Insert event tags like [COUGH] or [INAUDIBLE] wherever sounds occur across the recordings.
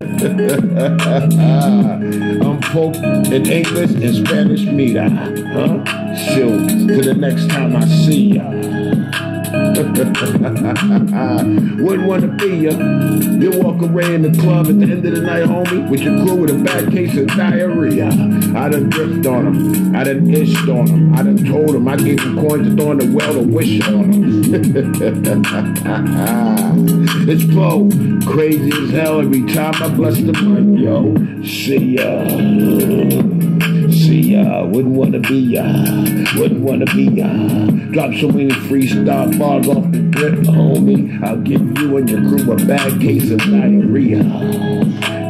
I'm folk in English and Spanish meter. Huh? Shoot, to the next time I see ya. [LAUGHS] Wouldn't want to be ya. You walk away in the club at the end of the night, homie, with your crew with a bad case of diarrhea. I done drift on them. I done ished on them. I done told them I gave them coins to throw in the well to wish on them. [LAUGHS] it's Bo, crazy as hell every time I bless the mic, yo. See ya. See ya, wouldn't wanna be ya, wouldn't wanna be ya. Drop so many freestyle bars off the grip, homie. I'll give you and your crew a bad case of diarrhea.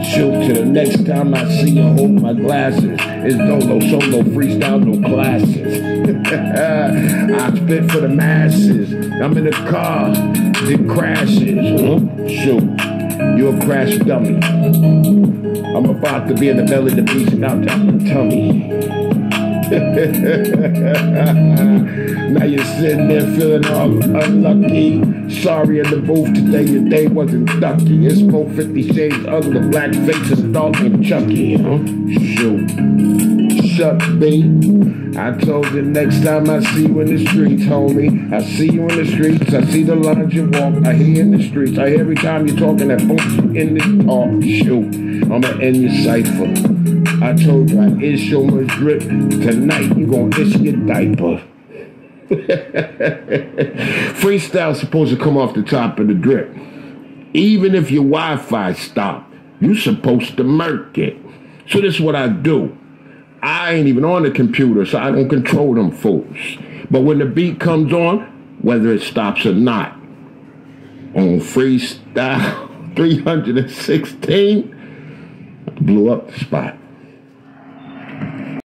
Shoot to the next time I see you, hold my glasses. It's dolo solo freestyle, no classes. [LAUGHS] I spit for the masses. I'm in the car, it crashes. Huh? Shoot, you're a crash dummy. I'm about to be in the belly of the beast and out the tummy. [LAUGHS] now you're sitting there feeling all unlucky. Sorry in the booth today, your day wasn't ducky. It's 450 shades of the black faces, dog and Chucky. Huh? Shoot. Shut B. I told you next time I see you in the streets, homie. I see you in the streets. I see the lines you walk. I hear in the streets. I hear every time you're talking that you in this talk. Oh, shoot. I'ma end your cipher. I told you I is so much drip. Tonight you gonna your diaper. [LAUGHS] Freestyle's supposed to come off the top of the drip. Even if your Wi-Fi stop, you supposed to murk it. So this is what I do. I ain't even on the computer, so I don't control them fools. But when the beat comes on, whether it stops or not, on freestyle [LAUGHS] 316, blew up the spot.